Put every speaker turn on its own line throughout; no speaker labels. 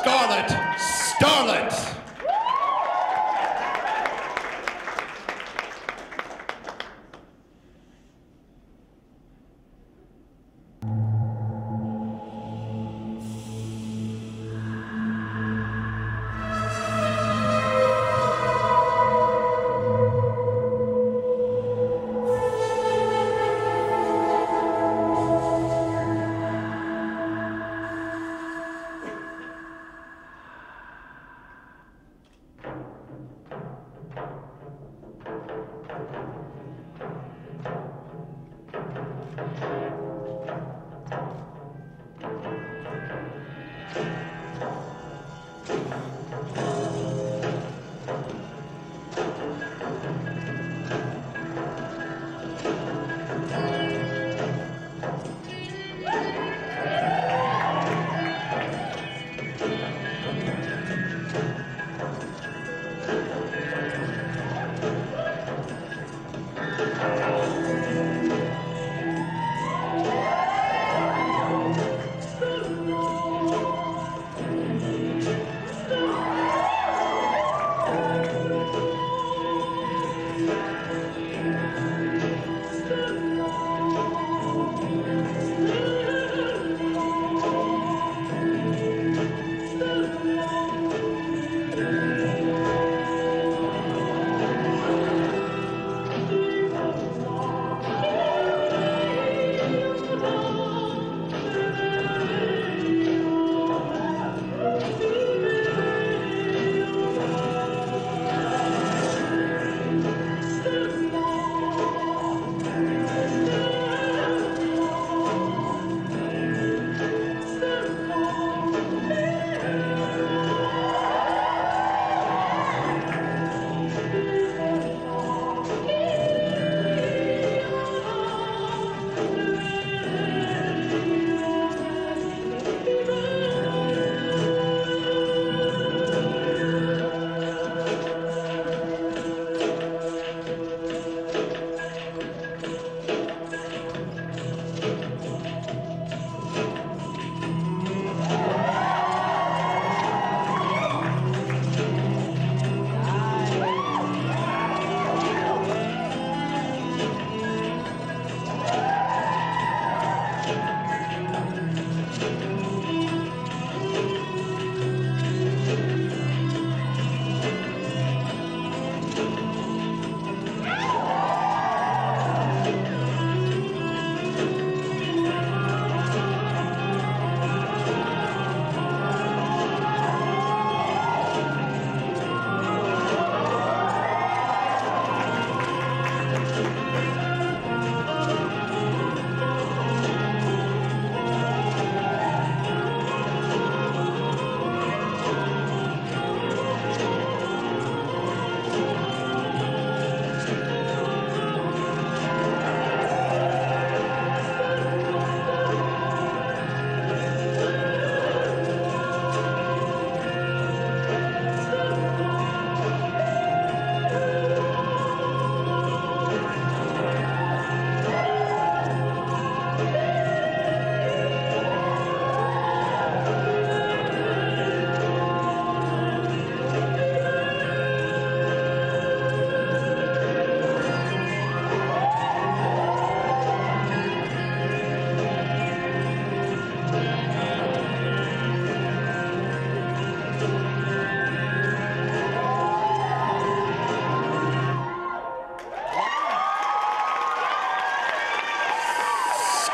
Scarlet Starlet.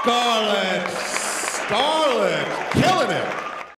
Scarlet Starlet, killing it.